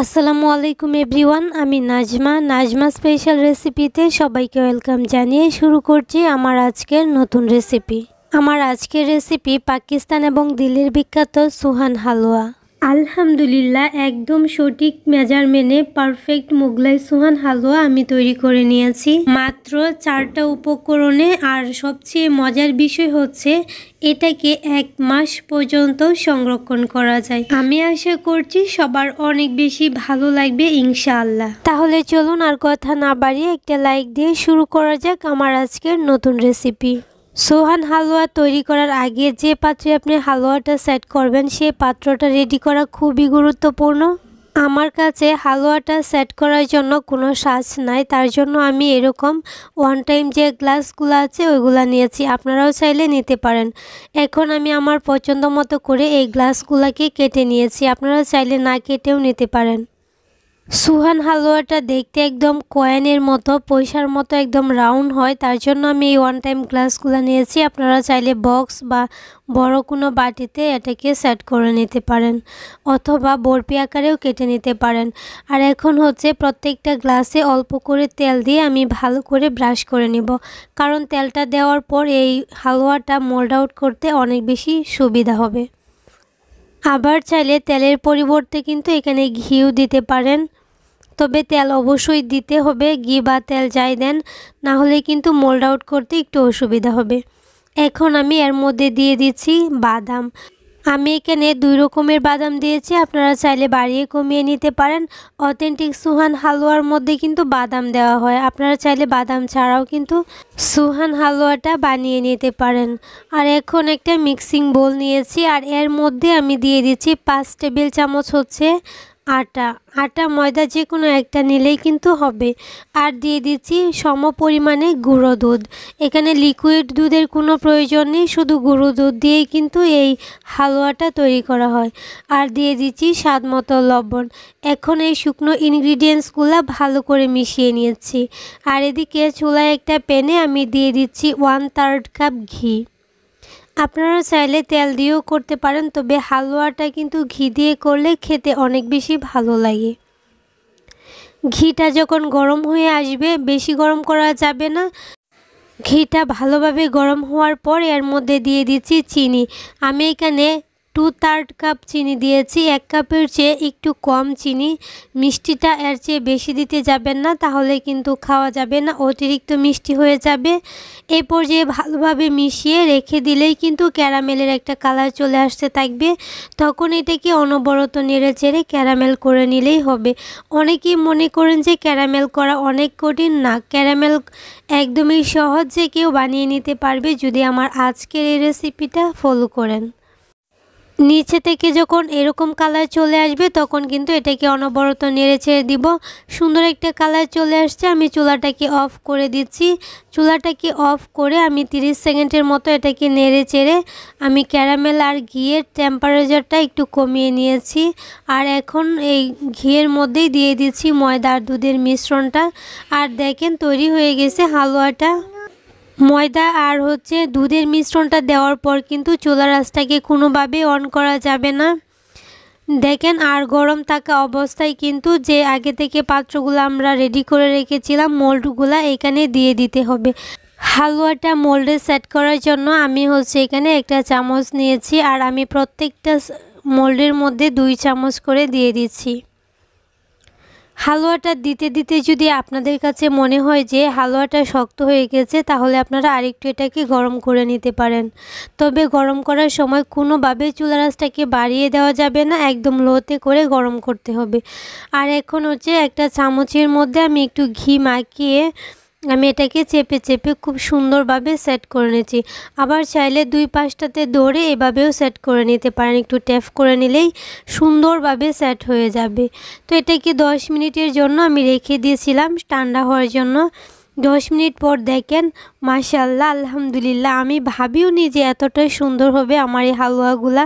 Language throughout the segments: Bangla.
আসসালামু আলাইকুম এভরিওয়ান, আমি নাজমা। নাজমা স্পেশাল রেসিপিতে সবাইকে ওয়েলকাম জানিয়ে শুরু করছি আমার আজকের নতুন রেসিপি আমার আজকের রেসিপি পাকিস্তান এবং দিল্লির বিখ্যাত সুহান হালুয়া। আলহামদুলিল্লাহ, একদম সঠিক মেজারমেন্টে পারফেক্ট মোগলাই সুহান হালুয়া আমি তৈরি করে নিয়েছি। মাত্র চারটা উপকরণে আর সবচেয়ে মজার বিষয় হচ্ছে এটাকে এক মাস পর্যন্ত সংরক্ষণ করা যায়। আমি আশা করছি সবার অনেক বেশি ভালো লাগবে ইনশাআল্লাহ। তাহলে চলুন আর কথা না বাড়িয়ে একটা লাইক দিয়ে শুরু করা যাক আমার আজকের নতুন রেসিপি সোহান হালুয়া তৈরি করার আগে যে পাত্রে আপনি হালুয়াটা সেট করবেন সেই পাত্রটা রেডি করা খুবই গুরুত্বপূর্ণ। আমার কাছে হালুয়াটা সেট করার জন্য কোনো সাজ নাই, তার জন্য আমি এরকম ওয়ান টাইম যে গ্লাসগুলো আছে, ওইগুলো নিয়েছি। আপনারাও চাইলে নিতে পারেন। এখন আমি আমার পছন্দ মতো করে এই গ্লাসগুলোকে কেটে নিয়েছি। আপনারা চাইলে না কেটেও নিতে পারেন। সুহান হালুয়াটা দেখতে একদম কয়েনের মতো, পয়সার মতো একদম রাউন্ড হয়। তার জন্য আমি এই ওয়ান টাইম গ্লাসগুলো নিয়েছি। আপনারা চাইলে বক্স বা বড় কোনো বাটিতে এটাকে সেট করে নিতে পারেন অথবা বরপি আকারেও কেটে নিতে পারেন। আর এখন হচ্ছে প্রত্যেকটা গ্লাসে অল্প করে তেল দিয়ে আমি ভালো করে ব্রাশ করে নিব। কারণ তেলটা দেওয়ার পর এই হালুয়াটা মোল্ড আউট করতে অনেক বেশি সুবিধা হবে। আবার চাইলে তেলের পরিবর্তে কিন্তু এখানে ঘিও দিতে পারেন। তবে তেল অবশ্যই দিতে হবে, ঘি বা তেল যাই দেন না হলে কিন্তু মোল্ড আউট করতে একটু অসুবিধা হবে। এখন আমি এর মধ্যে দিয়ে দিচ্ছি বাদাম। আমি এখানে দুই রকমের বাদাম দিয়েছি। আপনারা চাইলে বাড়িয়ে কমিয়ে নিতে পারেন। অথেন্টিক সুহান হালুয়ার মধ্যে কিন্তু বাদাম দেওয়া হয়। আপনারা চাইলে বাদাম ছাড়াও কিন্তু সুহান হালুয়াটা বানিয়ে নিতে পারেন। আর এখন একটা মিক্সিং বোল নিয়েছি। আর এর মধ্যে আমি দিয়ে দিচ্ছি পাঁচ টেবিল চামচ হচ্ছে আটা। আটা, ময়দা যে কোনো একটা নিলেই কিন্তু হবে। আর দিয়ে দিচ্ছি সম পরিমাণে গুঁড়ো দুধ। এখানে লিকুইড দুধের কোনো প্রয়োজন নেই, শুধু গুঁড়ো দুধ দিয়েই কিন্তু এই হালুয়াটা তৈরি করা হয়। আর দিয়ে দিচ্ছি স্বাদ মতো লবণ। এখন এই শুকনো ইনগ্রিডিয়েন্টসগুলো ভালো করে মিশিয়ে নিয়েছি। আর এদিকে চুলায় একটা প্যানে আমি দিয়ে দিচ্ছি ওয়ান থার্ড কাপ ঘি। আপনারা চাইলে তেল দিয়েও করতে পারেন, তবে হালুয়াটা কিন্তু ঘি দিয়ে করলে খেতে অনেক বেশি ভালো লাগে। ঘিটা যখন গরম হয়ে আসবে, বেশি গরম করা যাবে না। ঘিটা ভালোভাবে গরম হওয়ার পর এর মধ্যে দিয়ে দিচ্ছি চিনি। আমি এখানে টু থার্ড কাপ চিনি দিয়েছি, এক কাপের চেয়ে একটু কম চিনি। মিষ্টিটা এর চেয়ে বেশি দিতে যাবেন না, তাহলে কিন্তু খাওয়া যাবে না, অতিরিক্ত মিষ্টি হয়ে যাবে। এই পর্যায়ে ভালোভাবে মিশিয়ে রেখে দিলেই কিন্তু ক্যারামেলের একটা কালার চলে আসতে থাকবে। তখন এটাকে অনবরত নেড়ে চেড়ে ক্যারামেল করে নিলেই হবে। অনেকেই মনে করেন যে ক্যারামেল করা অনেক কঠিন না, ক্যারামেল একদমই সহজ কেউ বানিয়ে নিতে পারবে যদি আমার আজকের এই রেসিপিটা ফলো করেন। নিচে থেকে যখন এরকম কালার চলে আসবে, তখন কিন্তু এটাকে অনবরত নেড়ে ছেড়ে দিব। সুন্দর একটা কালার চলে আসছে, আমি চুলাটাকে অফ করে দিচ্ছি। চুলাটাকে অফ করে আমি 30 সেকেন্ডের মতো এটাকে নেড়ে চেড়ে আমি ক্যারামেল আর ঘিয়ের টেম্পারেচারটা একটু কমিয়ে নিয়েছি। আর এখন এই ঘিয়ের মধ্যেই দিয়ে দিচ্ছি ময়দা আর দুধের মিশ্রণটা। আর দেখেন তৈরি হয়ে গেছে হালুয়াটা। ময়দা আর হচ্ছে দুধের মিশ্রণটা দেওয়ার পর কিন্তু চুলা রাসটাকে কোনোভাবে অন করা যাবে না। দেখেন আর গরম থাকা অবস্থায় কিন্তু যে আগে থেকে পাত্রগুলো আমরা রেডি করে রেখেছিলাম মোল্ডগুলো এখানে দিয়ে দিতে হবে। হালুয়াটা মোল্ডে সেট করার জন্য আমি হচ্ছে এখানে একটা চামচ নিয়েছি আর আমি প্রত্যেকটা মোল্ডের মধ্যে দুই চামচ করে দিয়ে দিচ্ছি। হালুয়াটা দিতে দিতে যদি আপনাদের কাছে মনে হয় যে হালুয়াটা শক্ত হয়ে গেছে, তাহলে আপনারা আরেকটু এটাকে গরম করে নিতে পারেন। তবে গরম করার সময় কোনোভাবে চুলা রাসটাকে বাড়িয়ে দেওয়া যাবে না, একদম লোতে করে গরম করতে হবে। আর এখন হচ্ছে একটা চামচের মধ্যে আমি একটু ঘি মাখিয়ে আমি এটাকে চেপে চেপে খুব সুন্দরভাবে সেট করে নিয়েছি। আবার চাইলে দুই পাশটাতে দৌড়ে এভাবেও সেট করে নিতে পারেন। একটু ট্যাপ করে নিলেই সুন্দরভাবে সেট হয়ে যাবে। তো এটাকে দশ মিনিটের জন্য আমি রেখে দিয়েছিলাম। ঠান্ডা হওয়ার জন্য দশ মিনিট পর দেখেন মাশাল্লাহ আলহামদুলিল্লাহ, আমি ভাবিও নি যে এতটাই সুন্দর হবে আমার এই হালুয়াগুলা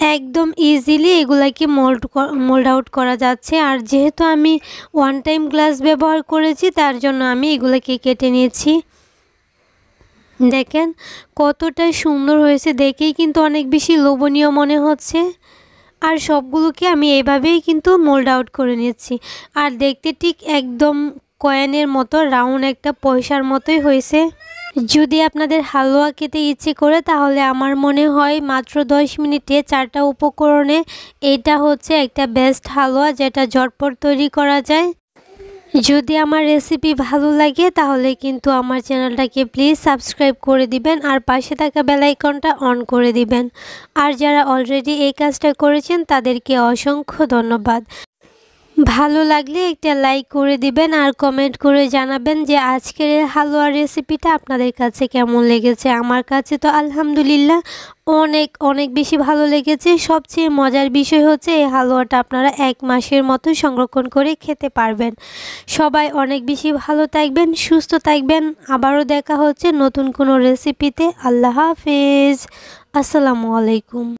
একদম ইজিলি এগুলাকে মোল্ড মোল্ড আউট করা যাচ্ছে। আর যেহেতু আমি ওয়ান টাইম গ্লাস ব্যবহার করেছি, তার জন্য আমি এগুলোকে কেটে নিয়েছি। দেখেন কতটা সুন্দর হয়েছে, দেখেই কিন্তু অনেক বেশি লোভনীয় মনে হচ্ছে। আর সবগুলোকে আমি এভাবেই কিন্তু মোল্ড আউট করে নিচ্ছি আর দেখতে ঠিক একদম কয়েনের মতো রাউন্ড একটা পয়সার মতোই হয়েছে। যদি আপনাদের হালুয়া খেতে ইচ্ছে করে, তাহলে আমার মনে হয় মাত্র দশ মিনিটে চারটা উপকরণে এটা হচ্ছে একটা বেস্ট হালুয়া যেটা ঝটপট তৈরি করা যায়। যদি আমার রেসিপি ভালো লাগে, তাহলে কিন্তু আমার চ্যানেলটাকে প্লিজ সাবস্ক্রাইব করে দিবেন আর পাশে থাকা বেলাইকনটা অন করে দিবেন। আর যারা অলরেডি এই কাজটা করেছেন, তাদেরকে অসংখ্য ধন্যবাদ। ভালো লাগলে একটা লাইক করে দিবেন আর কমেন্ট করে জানাবেন যে আজকের হালুয়ার রেসিপিটা আপনাদের কাছে কেমন লেগেছে। আমার কাছে তো আলহামদুলিল্লাহ অনেক অনেক বেশি ভালো লেগেছে। সবচেয়ে মজার বিষয় হচ্ছে এই হালুয়াটা আপনারা এক মাসের মতো সংরক্ষণ করে খেতে পারবেন। সবাই অনেক বেশি ভালো থাকবেন, সুস্থ থাকবেন। আবারও দেখা হচ্ছে নতুন কোনো রেসিপিতে। আল্লাহ হাফেজ। আসসালামু আলাইকুম।